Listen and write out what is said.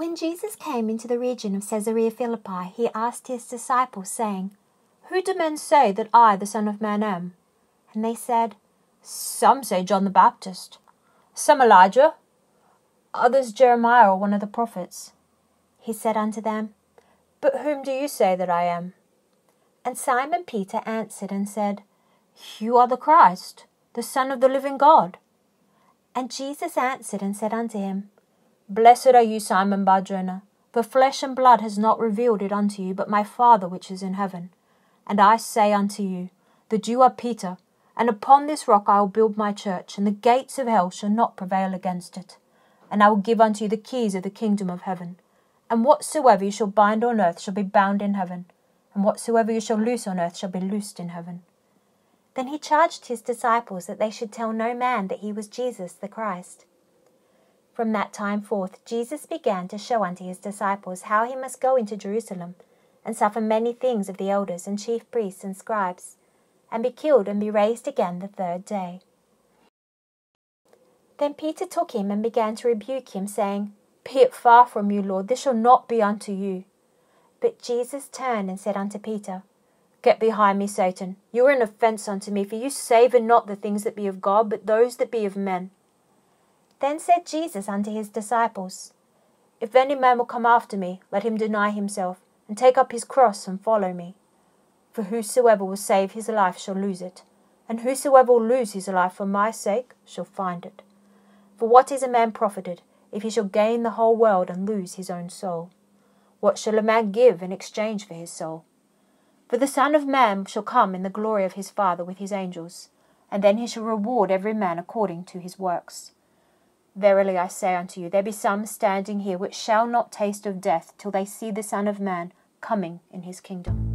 When Jesus came into the region of Caesarea Philippi, he asked his disciples, saying, Who do men say that I, the Son of Man, am? And they said, Some say John the Baptist, some Elijah, others Jeremiah or one of the prophets. He said unto them, But whom do you say that I am? And Simon Peter answered and said, You are the Christ, the Son of the living God. And Jesus answered and said unto him, Blessed are you, Simon Barjona, for flesh and blood has not revealed it unto you, but my Father which is in heaven. And I say unto you, that you are Peter, and upon this rock I will build my church, and the gates of hell shall not prevail against it. And I will give unto you the keys of the kingdom of heaven. And whatsoever you shall bind on earth shall be bound in heaven, and whatsoever you shall loose on earth shall be loosed in heaven. Then he charged his disciples that they should tell no man that he was Jesus the Christ. From that time forth, Jesus began to show unto his disciples how he must go into Jerusalem, and suffer many things of the elders and chief priests and scribes, and be killed and be raised again the third day. Then Peter took him and began to rebuke him, saying, Be it far from you, Lord, this shall not be unto you. But Jesus turned and said unto Peter, Get behind me, Satan. You are an offence unto me, for you savour not the things that be of God, but those that be of men. Then said Jesus unto his disciples, If any man will come after me, let him deny himself, and take up his cross, and follow me. For whosoever will save his life shall lose it, and whosoever will lose his life for my sake shall find it. For what is a man profited, if he shall gain the whole world and lose his own soul? What shall a man give in exchange for his soul? For the Son of Man shall come in the glory of his Father with his angels, and then he shall reward every man according to his works. Verily I say unto you, there be some standing here which shall not taste of death till they see the Son of Man coming in his kingdom.